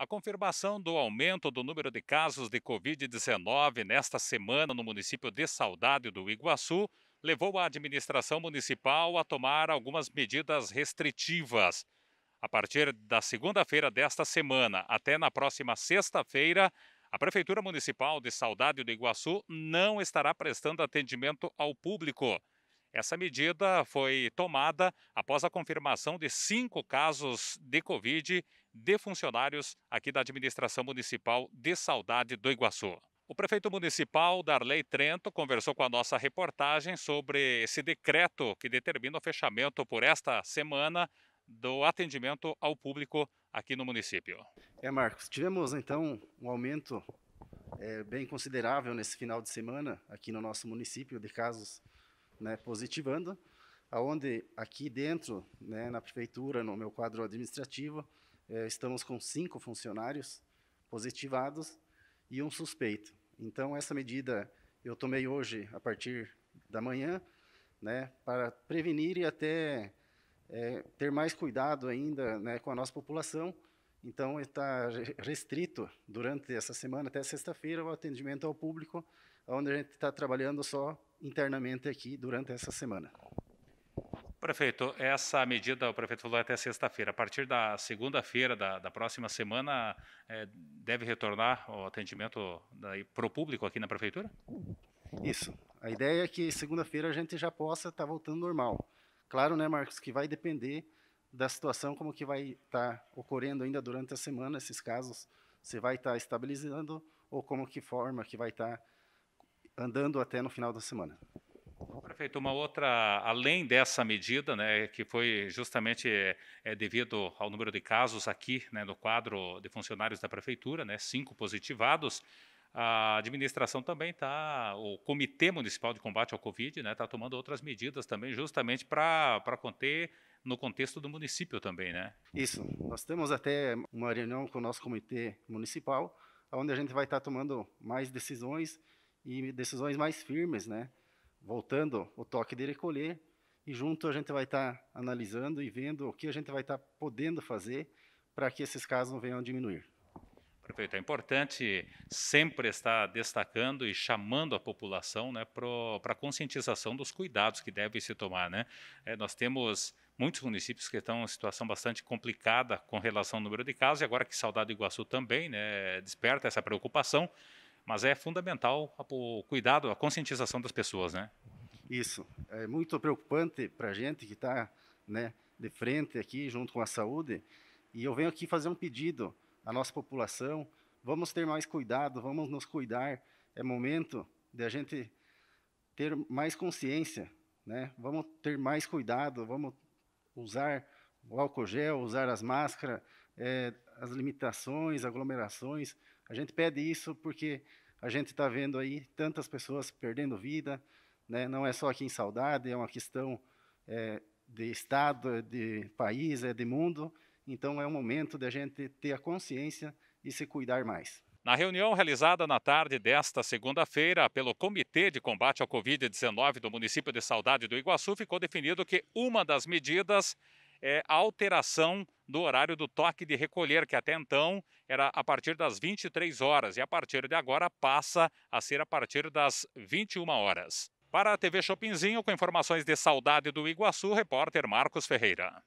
A confirmação do aumento do número de casos de Covid-19 nesta semana no município de Saudade do Iguaçu levou a administração municipal a tomar algumas medidas restritivas. A partir da segunda-feira desta semana até na próxima sexta-feira, a Prefeitura Municipal de Saudade do Iguaçu não estará prestando atendimento ao público. Essa medida foi tomada após a confirmação de cinco casos de Covid de funcionários aqui da administração municipal de Saudade do Iguaçu. O prefeito municipal, Darley Trento, conversou com a nossa reportagem sobre esse decreto que determina o fechamento por esta semana do atendimento ao público aqui no município. É, Marcos, tivemos então um aumento é, bem considerável nesse final de semana aqui no nosso município de casos né, positivando, aonde aqui dentro, né, na prefeitura, no meu quadro administrativo, é, estamos com cinco funcionários positivados e um suspeito. Então, essa medida eu tomei hoje, a partir da manhã, né, para prevenir e até é, ter mais cuidado ainda né, com a nossa população. Então, está restrito durante essa semana, até sexta-feira, o atendimento ao público, onde a gente está trabalhando só internamente aqui durante essa semana. Prefeito, essa medida, o prefeito falou até sexta-feira. A partir da segunda-feira da, da, próxima semana, é, deve retornar o atendimento para o público aqui na prefeitura? Isso. A ideia é que segunda-feira a gente já possa estar tá voltando normal. Claro, né, Marcos, que vai depender da situação, como que vai estar tá ocorrendo ainda durante a semana, esses casos, se vai estar tá estabilizando ou como que forma que vai estar tá andando até no final da semana. Prefeito, uma outra, além dessa medida, né, que foi justamente é, devido ao número de casos aqui né, no quadro de funcionários da prefeitura, né, cinco positivados, a administração também está, o Comitê Municipal de Combate ao Covid, está né, tomando outras medidas também, justamente para conter no contexto do município também, né? Isso. Nós temos até uma reunião com o nosso comitê municipal, onde a gente vai estar tá tomando mais decisões e decisões mais firmes, né? Voltando o toque de recolher e junto a gente vai estar tá analisando e vendo o que a gente vai estar tá podendo fazer para que esses casos não venham a diminuir. Perfeito. É importante sempre estar destacando e chamando a população né, para a conscientização dos cuidados que devem se tomar. Né? É, nós temos muitos municípios que estão em situação bastante complicada com relação ao número de casos, e agora que Saudade do Iguaçu também né, desperta essa preocupação, mas é fundamental o cuidado, a conscientização das pessoas. Né? Isso. É muito preocupante para a gente que está né, de frente aqui, junto com a saúde, e eu venho aqui fazer um pedido a nossa população, vamos ter mais cuidado, vamos nos cuidar. É momento de a gente ter mais consciência, né? Vamos ter mais cuidado, vamos usar o álcool gel, usar as máscaras, é, as limitações, aglomerações. A gente pede isso porque a gente está vendo aí tantas pessoas perdendo vida, né? Não é só aqui em Saudade, é uma questão é, de estado, de país, é de mundo. Então é o momento da gente ter a consciência e se cuidar mais. Na reunião realizada na tarde desta segunda-feira pelo Comitê de Combate ao Covid-19 do município de Saudade do Iguaçu, ficou definido que uma das medidas é a alteração do horário do toque de recolher, que até então era a partir das 23 horas e a partir de agora passa a ser a partir das 21 horas. Para a TV Chopinzinho, com informações de Saudade do Iguaçu, repórter Marcos Ferreira.